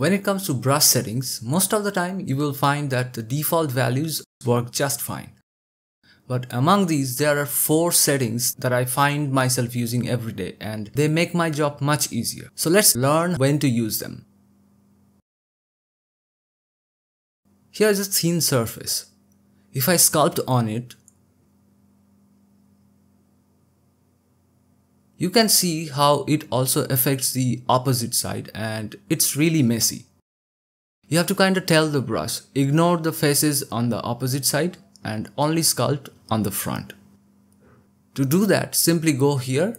When it comes to brush settings, most of the time you will find that the default values work just fine. But among these, there are four settings that I find myself using every day and they make my job much easier. So let's learn when to use them. Here is a thin surface. If I sculpt on it, you can see how it also affects the opposite side and it's really messy. You have to kind of tell the brush, ignore the faces on the opposite side and only sculpt on the front. To do that, simply go here,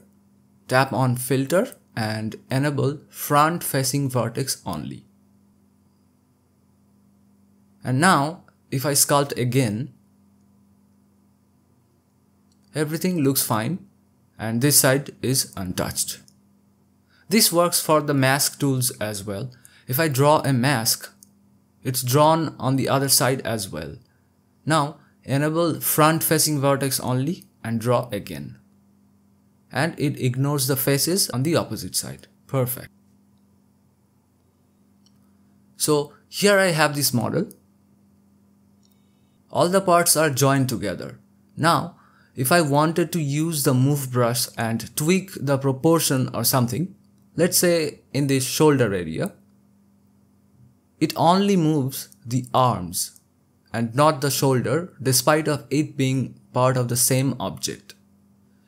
tap on filter and enable front facing vertex only. And now if I sculpt again, everything looks fine and this side is untouched. This works for the mask tools as well. If I draw a mask, it's drawn on the other side as well. Now enable front facing vertex only and draw again. And it ignores the faces on the opposite side. Perfect. So here I have this model. All the parts are joined together. Now, if I wanted to use the move brush and tweak the proportion or something, let's say in this shoulder area, it only moves the arms and not the shoulder despite of it being part of the same object.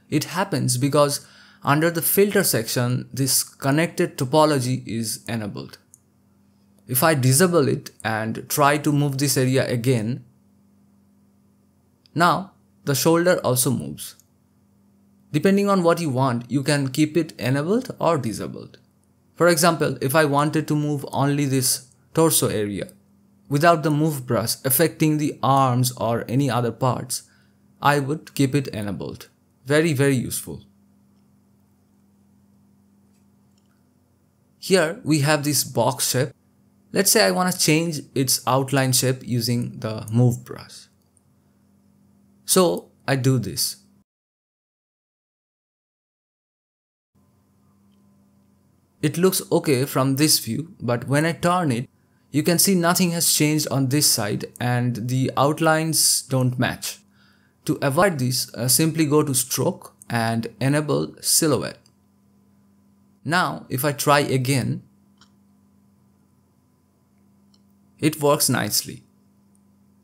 It happens because under the filter section, this connected topology is enabled. If I disable it and try to move this area again, now the shoulder also moves. Depending on what you want, you can keep it enabled or disabled. For example, if I wanted to move only this torso area, without the move brush affecting the arms or any other parts, I would keep it enabled. Very, very useful. Here we have this box shape. Let's say I want to change its outline shape using the move brush. So I do this. It looks okay from this view, but when I turn it, you can see nothing has changed on this side and the outlines don't match. To avoid this, uh, simply go to stroke and enable silhouette. Now, if I try again, it works nicely.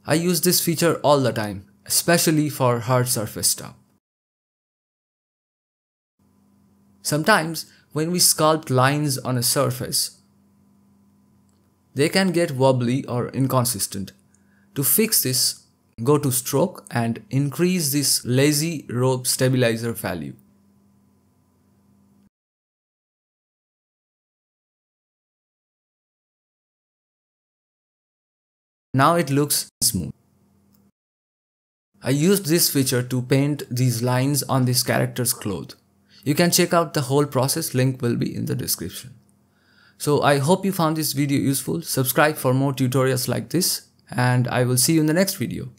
I use this feature all the time, especially for hard surface stuff. Sometimes, when we sculpt lines on a surface, they can get wobbly or inconsistent. To fix this, go to stroke and increase this lazy rope stabilizer value. Now it looks smooth. I used this feature to paint these lines on this character's cloth. You can check out the whole process, link will be in the description. So I hope you found this video useful. Subscribe for more tutorials like this and I will see you in the next video.